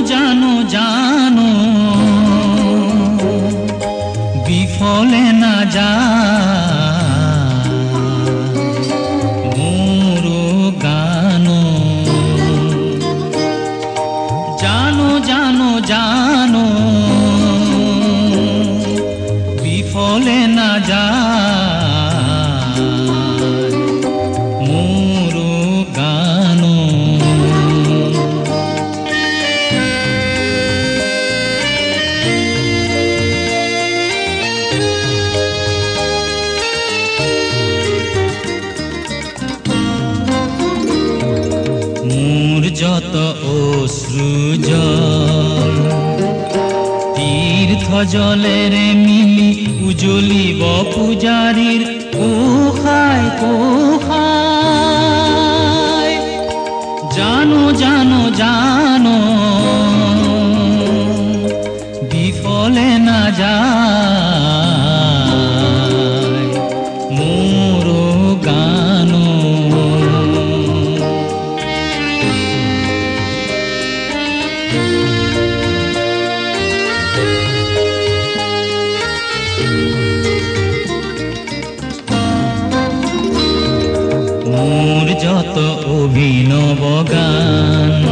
জানো জানো। বিফলে না যা। জানো জানো জানো। বিফলে না যা। যত অশ্রু জল, তীর্থ জলের মিলি উজলিব পূজারীর কোহায় কোহায় জানো জানো জানো, বিফলে না যায়। যত অভিনব গান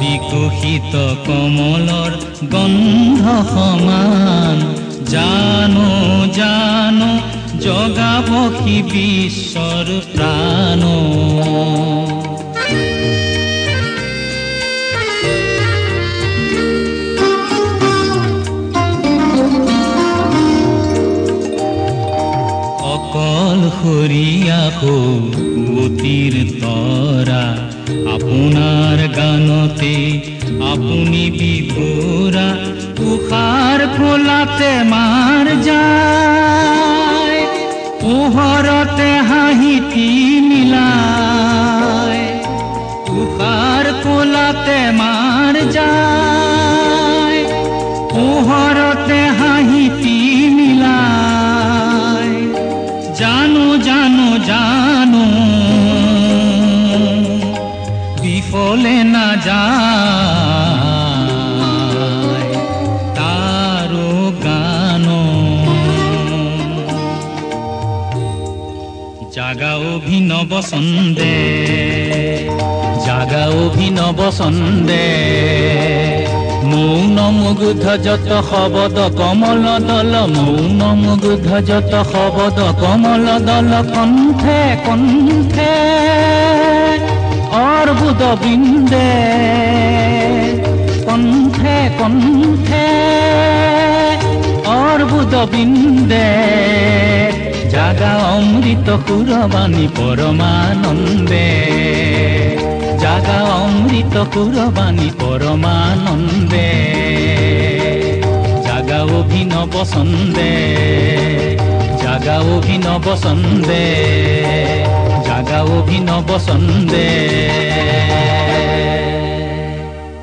বিকশিত কমলৰ গন্ধ সমান জানো জানো জগাবসী বিশ্বৰ প্ৰাণ। অকল সৰিয়া সৌতীৰ তৰা আপোনাৰ গানতে আপুনি বিভোৰা তুষাৰ ফলাতে মাৰ যায় পোহৰতে হাঁহিটি মিলাই তুষাৰ ফলাতে মাৰ যায় পোহৰতে জানো। বিফলে না যায় গানো জাগা অভিনব সন্দে জাগা অভিনব সন্দে মৌন মুগ্ধ যত শবদ কমল দল মৌন মুগ্ধ যত শবদ কমল দল, কণ্ঠে কণ্ঠে অর্বুদ বৃন্দে। কণ্ঠে কণ্ঠে অর্বুদ বৃন্দে। জাগা অমৃত সুরবাণী পরমানন্দে। জাগা অমৃত সুরবাণী পরমানন্দে। জাগা অভিনব সন্দে জাগা অভিনব সন্দে জাগা অভিনব সন্দে